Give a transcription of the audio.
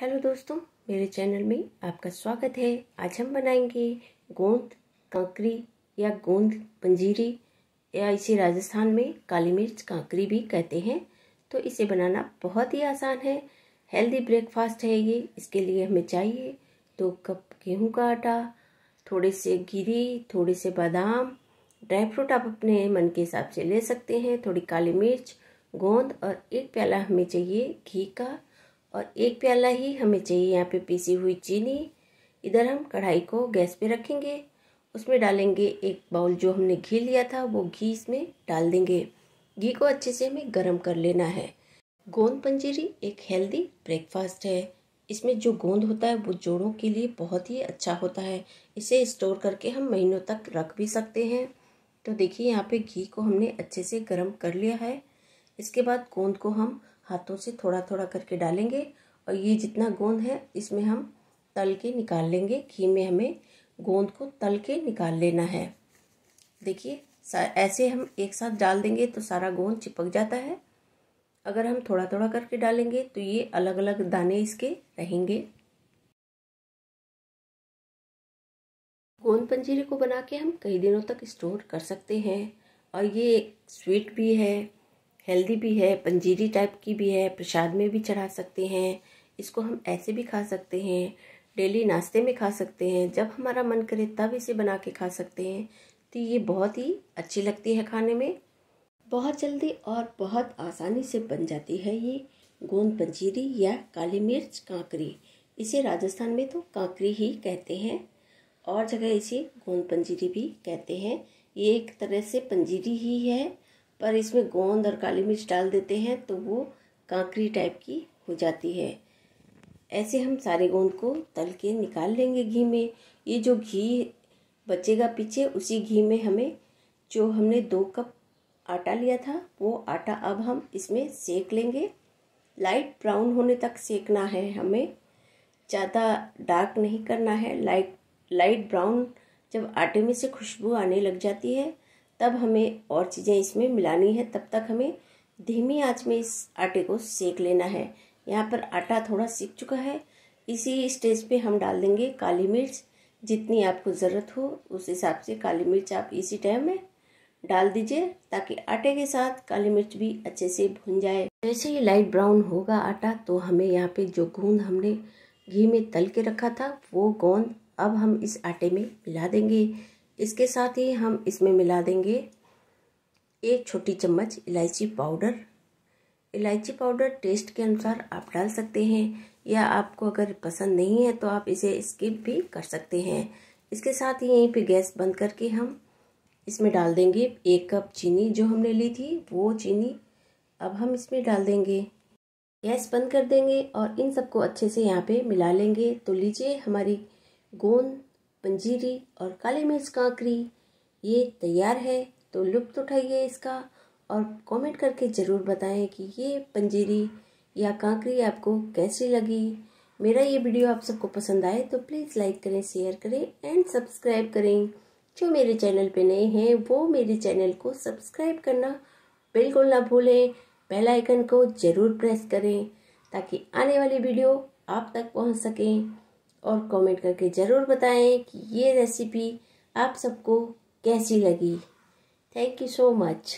Hello दोस्तों, मेरे channel में आपका स्वागत है। आज हम बनाएँगे गोंद, कांकरी या गोंद पंजीरी। या इसे राजस्थान में काली मिर्च कांकरी भी कहते हैं। तो इसे बनाना बहुत ही आसान है। हेल्दी ब्रेकफास्ट है ये। इसके लिए हमें चाहिए दो कप गेहूँ का आटा, थोड़े से गिरी थोड़े से बादाम। ड्राई फ्रूट आप अपने मन के हिसाब से ले सकते हैं। थोड़ी काली मिर्च, गोंद और एक प्याला हमें चाहिए घी का। और एक प्याला ही हमें चाहिए यहाँ पे पीसी हुई चीनी। इधर हम कढ़ाई को गैस पे रखेंगे। उसमें डालेंगे एक बाउल जो हमने घी लिया था, वो घी इसमें डाल देंगे। घी को अच्छे से हमें गर्म कर लेना है। गोंद पंजीरी एक हेल्दी ब्रेकफास्ट है। इसमें जो गोंद होता है, वो जोड़ों के लिए बहुत ही अच्छा होता है। इसे स्टोर करके हम महीनों तक रख भी सकते हैं। तो देखिए, यहाँ पे घी को हमने अच्छे से गर्म कर लिया है। इसके बाद गोंद को हम हाथों से थोड़ा थोड़ा करके डालेंगे और ये जितना गोंद है, इसमें हम तल के निकाल लेंगे। घी में हमें गोंद को तल के निकाल लेना है। देखिए ऐसे हम एक साथ डाल देंगे तो सारा गोंद चिपक जाता है। अगर हम थोड़ा थोड़ा करके डालेंगे तो ये अलग अलग दाने इसके रहेंगे। गोंद पंजीरी को बना के हम कई दिनों तक स्टोर कर सकते हैं। और ये स्वीट भी है। हेल्दी भी है, पंजीरी टाइप की भी है, प्रसाद में भी चढ़ा सकते हैं। इसको हम ऐसे भी खा सकते हैं, डेली नाश्ते में खा सकते हैं, जब हमारा मन करे तब इसे बना के खा सकते हैं। तो ये बहुत ही अच्छी लगती है खाने में। बहुत जल्दी और बहुत आसानी से बन जाती है ये गोंद पंजीरी या काली मिर्च कांकरी। इसे राजस्थान में तो कांकरी ही कहते हैं और जगह इसे गोंद पंजीरी भी कहते हैं। ये एक तरह से पंजीरी ही है। पर इसमें गोंद और काली मिर्च डाल देते हैं तो वो कांकरी टाइप की हो जाती है। ऐसे हम सारे गोंद को तल के निकाल लेंगे घी में। ये जो घी बचेगा पीछे, उसी घी में हमें जो हमने दो कप आटा लिया था, वो आटा अब हम इसमें सेक लेंगे। लाइट ब्राउन होने तक सेकना है हमें। ज़्यादा डार्क नहीं करना है। लाइट लाइट ब्राउन जब आटे में से खुशबू आने लग जाती है तब हमें और चीज़ें इसमें मिलानी है। तब तक हमें धीमी आँच में इस आटे को सेक लेना है। यहाँ पर आटा थोड़ा सीख चुका है। इसी स्टेज पे हम डाल देंगे काली मिर्च। जितनी आपको ज़रूरत हो, उस हिसाब से काली मिर्च आप इसी टाइम में डाल दीजिए ताकि आटे के साथ काली मिर्च भी अच्छे से भुन जाए। जैसे ही लाइट ब्राउन होगा आटा तो हमें यहाँ पे जो गोंद हमने घी में तल के रखा था, वो गोंद अब हम इस आटे में मिला देंगे। इसके साथ ही हम इसमें मिला देंगे एक छोटी चम्मच इलायची पाउडर। इलायची पाउडर टेस्ट के अनुसार आप डाल सकते हैं या आपको अगर पसंद नहीं है तो आप इसे स्किप भी कर सकते हैं। इसके साथ ही यहीं पे गैस बंद करके हम इसमें डाल देंगे एक कप चीनी जो हमने ली थी, वो चीनी। अब हम इसमें डाल देंगे। गैस बंद कर देंगे और इन सबको अच्छे से यहाँ पे मिला लेंगे। तो लीजिए हमारी गोंद पंजीरी और काली मिर्च कांकरी ये तैयार है तो लुप्त उठाइए इसका और कमेंट करके ज़रूर बताएँ कि ये पंजीरी या कांकरी आपको कैसी लगी। मेरा ये वीडियो आप सबको पसंद आए तो प्लीज़ लाइक करें शेयर करें एंड सब्सक्राइब करें। जो मेरे चैनल पे नए हैं, वो मेरे चैनल को सब्सक्राइब करना बिल्कुल ना भूलें। बेल आइकन को ज़रूर प्रेस करें ताकि आने वाली वीडियो आप तक पहुँच सकें। और कमेंट करके ज़रूर बताएँ कि ये रेसिपी आप सबको कैसी लगी। Thank you so much